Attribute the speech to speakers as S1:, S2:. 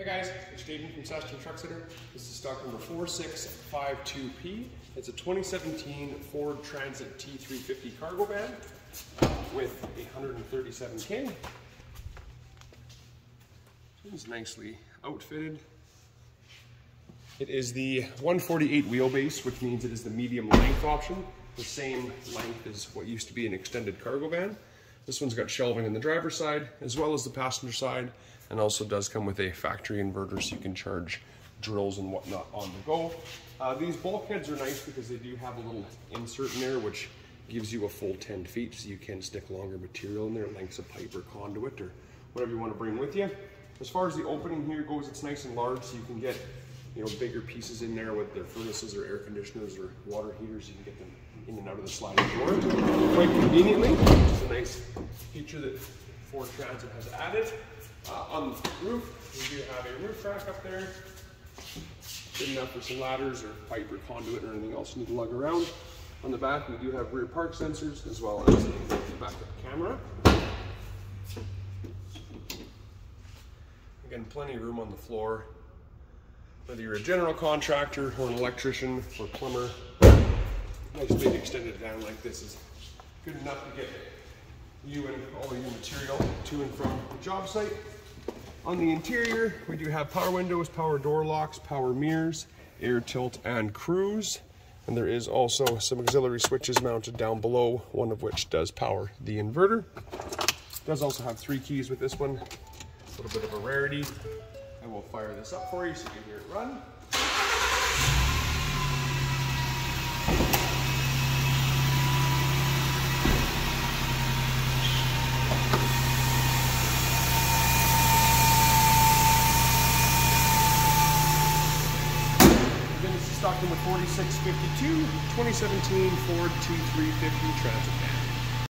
S1: Hi guys, it's Jaden from Saskatoon Truck Center. This is stock number 4652P. It's a 2017 Ford Transit T350 cargo van uh, with 137K. It's nicely outfitted. It is the 148 wheelbase, which means it is the medium length option, the same length as what used to be an extended cargo van. This one's got shelving in the driver's side as well as the passenger side and also does come with a factory inverter so you can charge drills and whatnot on the go. Uh, these bulkheads are nice because they do have a little insert in there which gives you a full 10 feet so you can stick longer material in there, lengths of pipe or conduit or whatever you want to bring with you. As far as the opening here goes, it's nice and large so you can get you know, bigger pieces in there with their furnaces or air conditioners or water heaters. You can get them in and out of the sliding door quite conveniently. It's a nice feature that Ford Transit has added. Uh, on the roof, we do have a roof rack up there. Good enough for some ladders or pipe or conduit or anything else you need to lug around. On the back, we do have rear park sensors as well as a backup camera. Again, plenty of room on the floor. Whether you're a general contractor or an electrician or plumber, nice big extended van like this is good enough to get you and all your material to and from the job site. On the interior, we do have power windows, power door locks, power mirrors, air tilt and cruise. And there is also some auxiliary switches mounted down below, one of which does power the inverter. It does also have three keys with this one, a little bit of a rarity. I will fire this up for you so you can hear it run. Stock number 4652, 2017 Ford T350 Transit van.